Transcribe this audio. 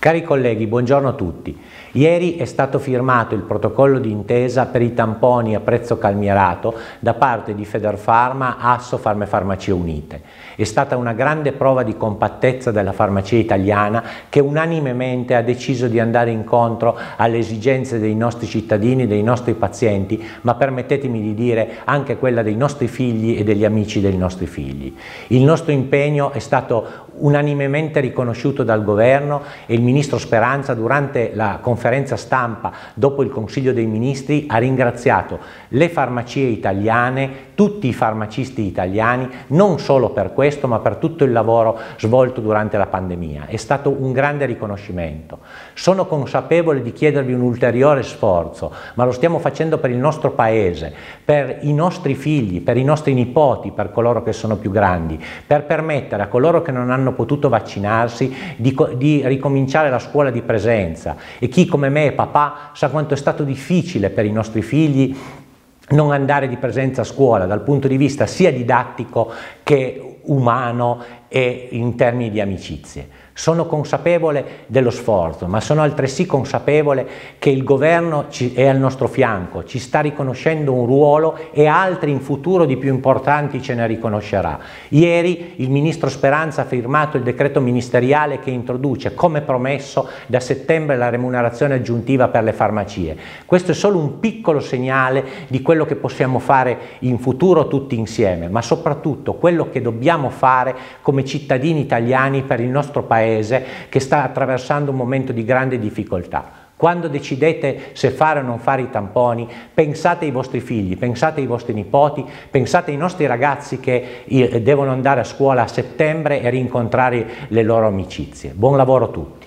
Cari colleghi, buongiorno a tutti. Ieri è stato firmato il protocollo d'intesa per i tamponi a prezzo calmierato da parte di Federfarma, Asso, Farme Farmacie Unite. È stata una grande prova di compattezza della farmacia italiana che unanimemente ha deciso di andare incontro alle esigenze dei nostri cittadini, dei nostri pazienti, ma permettetemi di dire anche quella dei nostri figli e degli amici dei nostri figli. Il nostro impegno è stato unanimemente riconosciuto dal governo e il ministro Speranza durante la conferenza stampa dopo il Consiglio dei Ministri ha ringraziato le farmacie italiane, tutti i farmacisti italiani, non solo per questo ma per tutto il lavoro svolto durante la pandemia. È stato un grande riconoscimento. Sono consapevole di chiedervi un ulteriore sforzo, ma lo stiamo facendo per il nostro Paese, per i nostri figli, per i nostri nipoti, per coloro che sono più grandi, per permettere a coloro che non hanno potuto vaccinarsi di, di ricominciare la scuola di presenza. E chi come me è papà sa quanto è stato difficile per i nostri figli non andare di presenza a scuola dal punto di vista sia didattico che umano e in termini di amicizie. Sono consapevole dello sforzo, ma sono altresì consapevole che il governo è al nostro fianco, ci sta riconoscendo un ruolo e altri in futuro di più importanti ce ne riconoscerà. Ieri il ministro Speranza ha firmato il decreto ministeriale che introduce, come promesso, da settembre la remunerazione aggiuntiva per le farmacie. Questo è solo un piccolo segnale di quello che possiamo fare in futuro tutti insieme, ma soprattutto quello che dobbiamo fare come cittadini italiani per il nostro paese che sta attraversando un momento di grande difficoltà. Quando decidete se fare o non fare i tamponi, pensate ai vostri figli, pensate ai vostri nipoti, pensate ai nostri ragazzi che devono andare a scuola a settembre e rincontrare le loro amicizie. Buon lavoro a tutti.